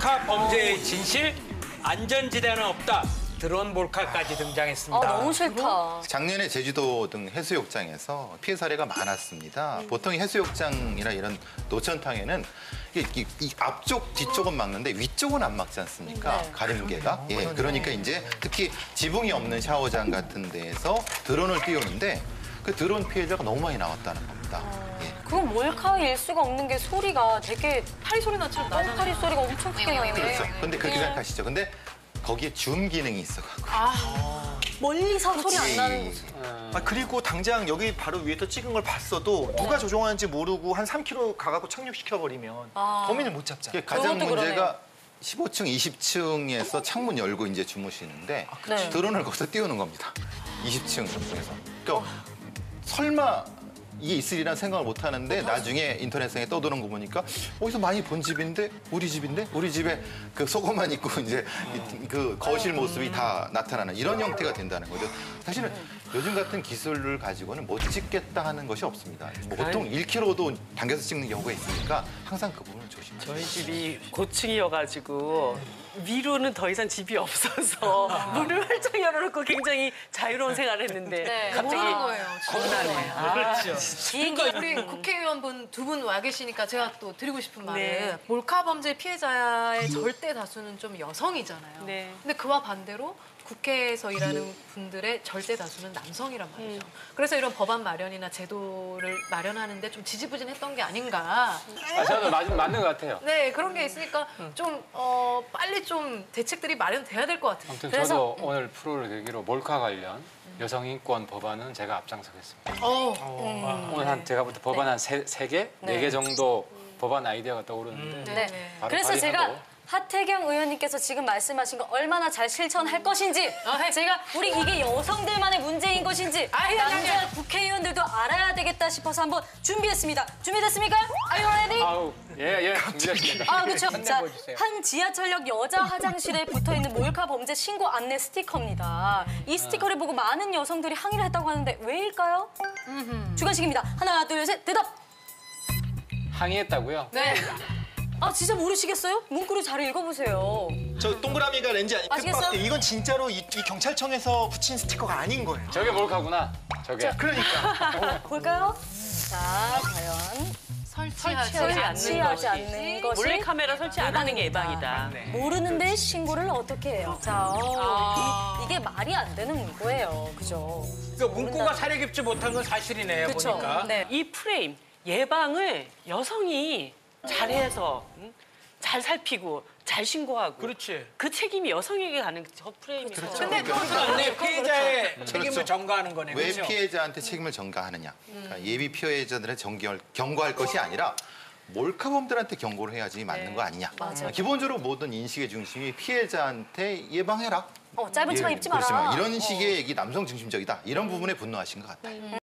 몰카 범죄의 진실, 안전지대는 없다. 드론 몰카까지 아, 등장했습니다. 너무 싫다. 작년에 제주도 등 해수욕장에서 피해 사례가 많았습니다. 보통 해수욕장이나 이런 노천탕에는 이, 이- 이 앞쪽 뒤쪽은 막는데 위쪽은 안 막지 않습니까? 네. 가림개가. 예, 그러니까 이제 특히 지붕이 없는 샤워장 같은 데에서 드론을 띄우는데 그 드론 피해자가 너무 많이 나왔다는 겁니다. 예. 그건 몰카일 수가 없는 게 소리가 되게 파리 소리 나처럼 나잖아요. 뻥파리 소리가 엄청 크게 나요. 그렇죠. 근데 그렇게 예. 생각하시죠. 근데 거기에 줌 기능이 있어가지고. 멀리서 소리 안 나는 예, 거지. 아, 그리고 당장 여기 바로 위에서 찍은 걸 봤어도 누가 조종하는지 모르고 한 3km 가갖고 착륙시켜버리면 아. 범인을 못 잡잖아요. 이게 가장 그것도 문제가 15층, 20층에서 창문 열고 이제 주무시는데 네. 드론을 거기서 띄우는 겁니다. 20층에서. 그러니까 설마 이게 있으리란 생각을 못 하는데 나중에 인터넷상에 떠도는 거 보니까 어디서 많이 본 집인데 우리 집인데 우리 집에 그 속옷만 입고 이제 이- 그 거실 모습이 다 나타나는 이런 형태가 된다는 거죠. 사실은 요즘 같은 기술을 가지고는 못 찍겠다 하는 것이 없습니다. 뭐 보통 1km도 당겨서 찍는 경우가 있으니까 항상 그 부분을 조심하세요. 저희 집이 고층이어가지고 위로는 더 이상 집이 없어서 문을 활짝 열어놓고 굉장히 자유로운 생활을 했는데 네. 갑자기 모르는 거예요. 겁나네. 아, 그렇죠. 비행기 우리 국회의원분 두 분 와 계시니까 제가 또 드리고 싶은 말은 네. 몰카 범죄 피해자의 절대 다수는 좀 여성이잖아요. 네. 근데 그와 반대로 국회에서 일하는 분들의 절대 다수는 남성이란 말이죠. 그래서 이런 법안 마련이나 제도를 마련하는데 좀 지지부진했던 게 아닌가. 아, 저는 맞, 맞는 것 같아요. 네, 그런 게 있으니까 좀 어, 빨리 좀 대책들이 마련돼야 될 것 같아요. 아무튼 그래서- 저도 오늘 프로를 계기로 몰카 관련 여성 인권 법안은 제가 앞장서겠습니다. 어, 오늘 한 제가 부터 법안 한세 개, 네개 정도 법안 아이디어가 떠오르는데 네. 네. 바로 그래서. 제가 하태경 의원님께서 지금 말씀하신 거 얼마나 잘 실천할 것인지 제가 우리 이게 여성들만의 문제인 것인지 아니. 남자 국회의원들도 알아야 되겠다 싶어서 한번 준비했습니다. 준비됐습니까? Are you ready? 아우 예 예 준비했습니다. 아 그렇죠. 자. 한 지하철역 여자 화장실에 붙어 있는 몰카 범죄 신고 안내 스티커입니다. 이 스티커를 보고 많은 여성들이 항의를 했다고 하는데 왜일까요? 주관식입니다. 하나, 둘, 셋, 대답. 항의했다고요? 네. 아 진짜 모르시겠어요? 문구를 잘 읽어보세요. 저 동그라미가 렌즈 아니 아시겠어요? 끝밖에 이건 진짜로 이, 이 경찰청에서 붙인 스티커가 아닌 거예요. 저게 몰카구나. 저게. 그러니까 볼까요? 자, 과연 설치하지, 설치하지 않는 않는 것이 몰래 카메라 설치 안 하는 게 예방이다. 모르는데 신고를 어떻게 해요? 자, 어, 이, 게 말이 안 되는 문구예요. 그죠? 그 문구가 사려 깊지 못한 건 사실이네요, 그쵸? 보니까. 네. 이 프레임 예방을 여성이 잘해서 응? 잘 살피고 잘 신고하고 그렇지. 그 책임이 여성에게 가는 저 프레임이 그렇죠. 근데 그러니까 피해자의 책임을 그렇죠. 전가하는 거네. 왜 그렇죠? 피해자한테 책임을 전가하느냐? 그러니까 예비 피해자들의 정경을 경고할 것이 아니라 몰카범들한테 경고를 해야지 맞는 거 아니냐? 맞아요. 기본적으로 모든 인식의 중심이 피해자한테 예방해라. 어, 짧은 치마 예, 입지 마라. 그렇지만 이런 어. 식의 얘기 남성 중심적이다. 이런 부분에 분노하신 것 같아요.